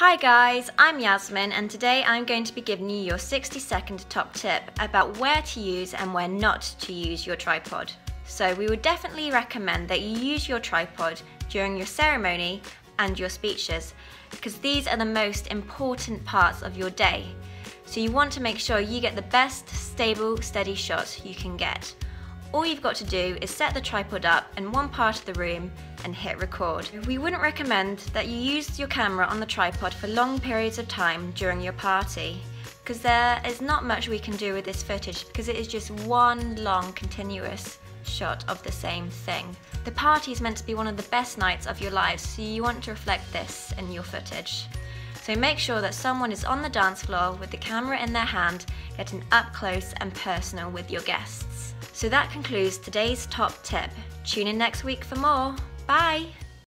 Hi guys, I'm Yasmin and today I'm going to be giving you your 60 second top tip about where to use and where not to use your tripod. So we would definitely recommend that you use your tripod during your ceremony and your speeches because these are the most important parts of your day. So you want to make sure you get the best stable steady shot you can get. All you've got to do is set the tripod up in one part of the room and hit record. We wouldn't recommend that you use your camera on the tripod for long periods of time during your party because there is not much we can do with this footage because it is just one long continuous shot of the same thing. The party is meant to be one of the best nights of your lives so you want to reflect this in your footage. So make sure that someone is on the dance floor with the camera in their hand, getting up close and personal with your guests. So that concludes today's top tip. Tune in next week for more. Bye!